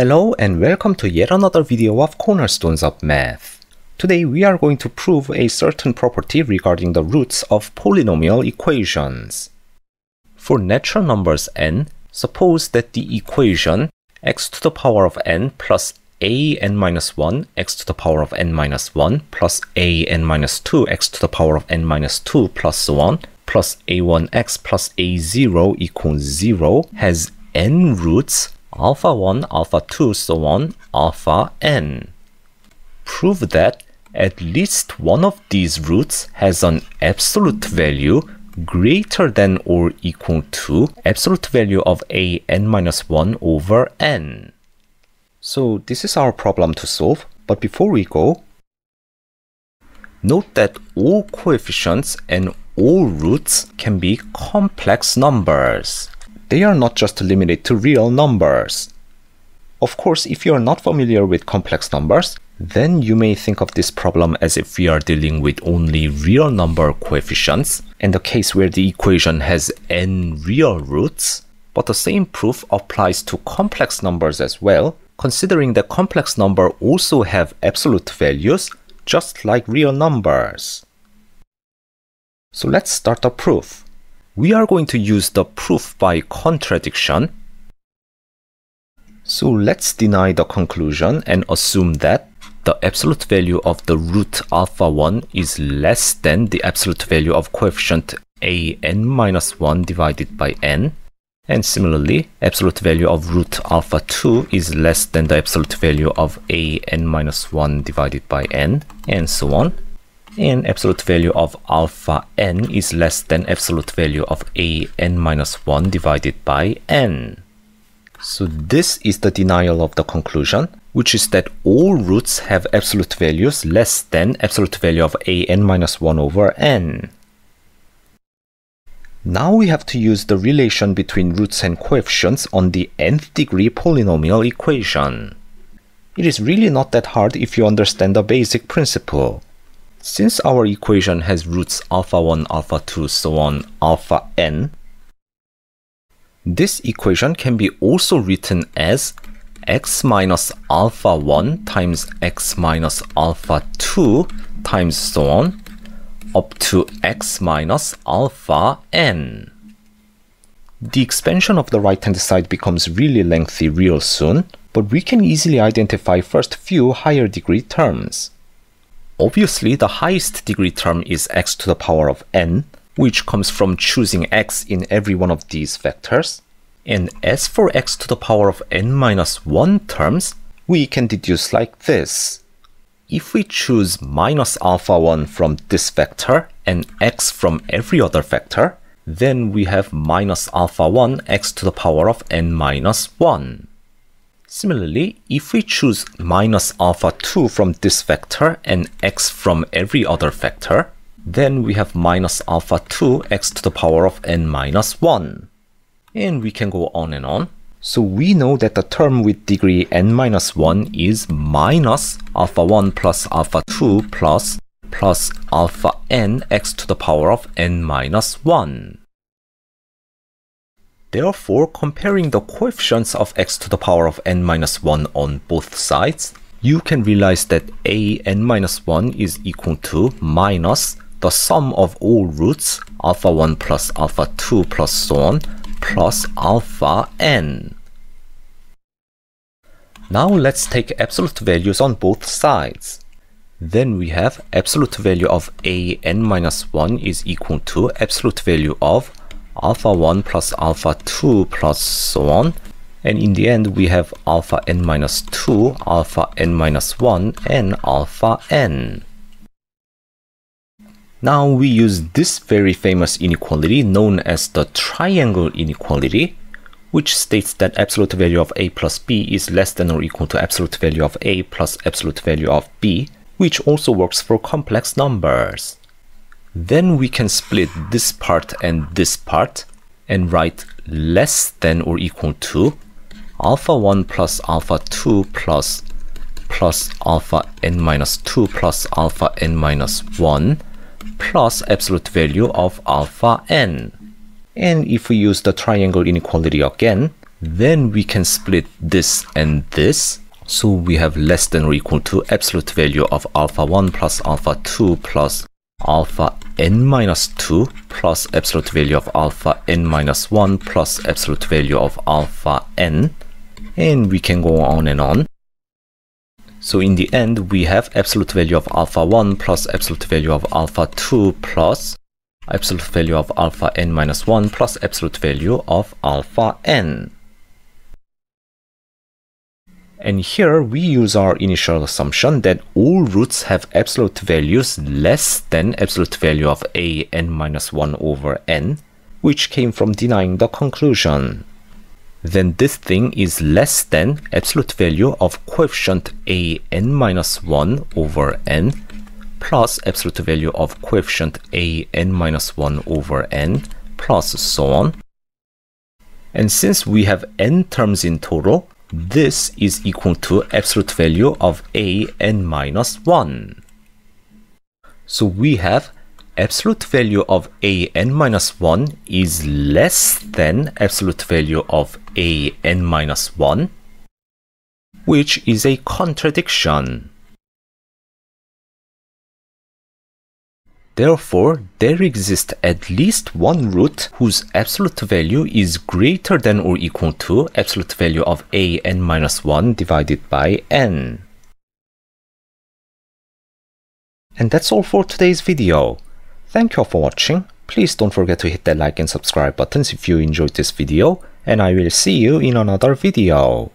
Hello and welcome to yet another video of Cornerstones of Math. Today we are going to prove a certain property regarding the roots of polynomial equations. For natural numbers n, suppose that the equation x to the power of n plus a n minus 1 x to the power of n minus 1 plus a n minus 2 x to the power of n minus 2 plus so on plus a1x plus a0 equals 0 has n roots alpha 1, alpha 2, so on, alpha n. Prove that at least one of these roots has an absolute value greater than or equal to absolute value of a n minus 1 over n. So this is our problem to solve, but before we go, note that all coefficients and all roots can be complex numbers they are not just limited to real numbers. Of course, if you are not familiar with complex numbers, then you may think of this problem as if we are dealing with only real number coefficients, and the case where the equation has n real roots. But the same proof applies to complex numbers as well, considering that complex number also have absolute values, just like real numbers. So let's start the proof we are going to use the proof by contradiction. So let's deny the conclusion and assume that the absolute value of the root alpha 1 is less than the absolute value of coefficient a n minus 1 divided by n. And similarly, absolute value of root alpha 2 is less than the absolute value of a n minus 1 divided by n, and so on and absolute value of alpha n is less than absolute value of a n minus 1 divided by n. So this is the denial of the conclusion, which is that all roots have absolute values less than absolute value of a n minus 1 over n. Now we have to use the relation between roots and coefficients on the nth degree polynomial equation. It is really not that hard if you understand the basic principle. Since our equation has roots alpha 1, alpha 2, so on, alpha n, this equation can be also written as x minus alpha 1 times x minus alpha 2 times so on up to x minus alpha n. The expansion of the right hand side becomes really lengthy real soon, but we can easily identify first few higher degree terms. Obviously, the highest degree term is x to the power of n, which comes from choosing x in every one of these vectors. And as for x to the power of n minus 1 terms, we can deduce like this. If we choose minus alpha 1 from this vector and x from every other vector, then we have minus alpha 1 x to the power of n minus 1. Similarly, if we choose minus alpha 2 from this vector and x from every other vector, then we have minus alpha 2 x to the power of n minus 1. And we can go on and on. So we know that the term with degree n minus 1 is minus alpha 1 plus alpha 2 plus plus alpha n x to the power of n minus 1. Therefore, comparing the coefficients of x to the power of n minus 1 on both sides, you can realize that a n minus 1 is equal to minus the sum of all roots alpha 1 plus alpha 2 plus so on plus alpha n. Now let's take absolute values on both sides. Then we have absolute value of a n minus 1 is equal to absolute value of alpha 1 plus alpha 2 plus so on. And in the end, we have alpha n minus 2, alpha n minus 1, and alpha n. Now we use this very famous inequality known as the triangle inequality, which states that absolute value of a plus b is less than or equal to absolute value of a plus absolute value of b, which also works for complex numbers. Then we can split this part and this part and write less than or equal to alpha 1 plus alpha 2 plus plus alpha n minus 2 plus alpha n minus 1 plus absolute value of alpha n. And if we use the triangle inequality again, then we can split this and this. So we have less than or equal to absolute value of alpha 1 plus alpha 2 plus alpha n minus 2 plus absolute value of alpha n minus 1 plus absolute value of alpha n. And we can go on and on. So in the end, we have absolute value of alpha 1 plus absolute value of alpha 2 plus absolute value of alpha n minus 1 plus absolute value of alpha n. And here we use our initial assumption that all roots have absolute values less than absolute value of a n minus 1 over n, which came from denying the conclusion. Then this thing is less than absolute value of coefficient a n minus 1 over n plus absolute value of coefficient a n minus 1 over n plus so on. And since we have n terms in total, this is equal to absolute value of a n minus 1. So we have absolute value of a n minus 1 is less than absolute value of a n minus 1, which is a contradiction. Therefore, there exists at least one root whose absolute value is greater than or equal to absolute value of a n minus 1 divided by n. And that's all for today's video. Thank you all for watching. Please don't forget to hit that like and subscribe buttons if you enjoyed this video, and I will see you in another video.